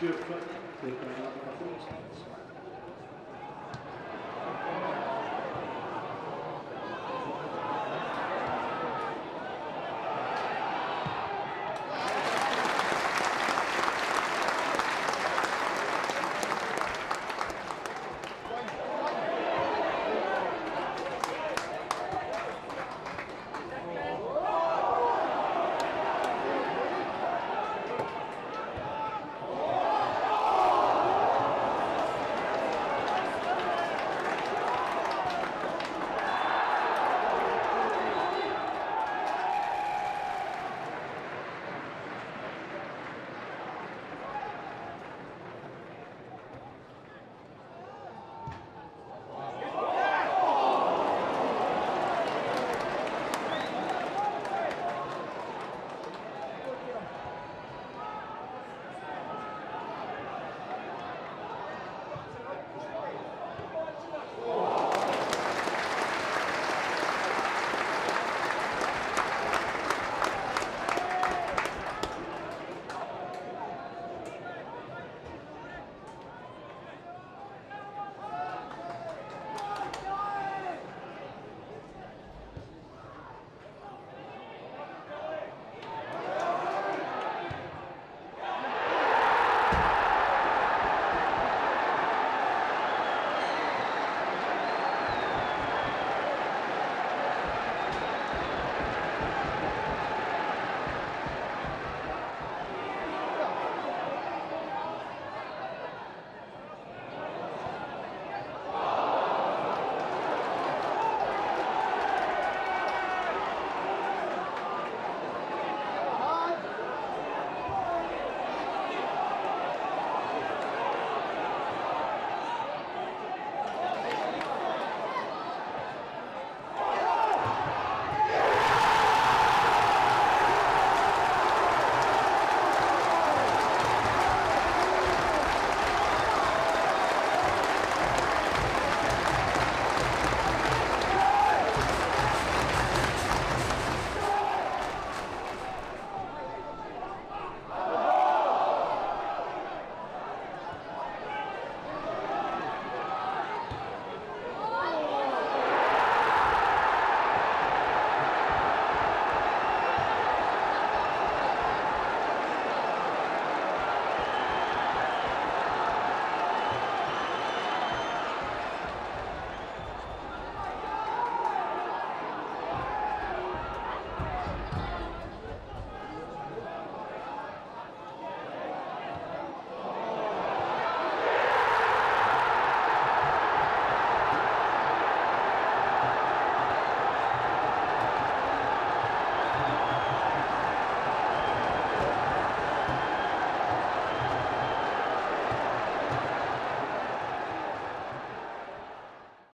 Stürmer, der